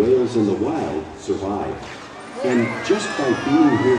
whales in the wild survive. And just by being here